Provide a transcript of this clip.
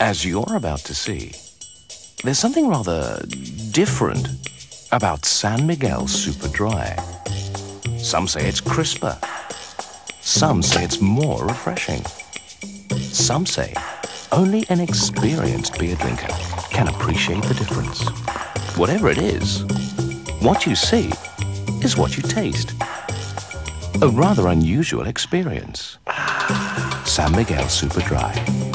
As you're about to see, there's something rather different about San Miguel Super Dry. Some say it's crisper. Some say it's more refreshing. Some say only an experienced beer drinker can appreciate the difference. Whatever it is, what you see is what you taste. A rather unusual experience. San Miguel Super Dry.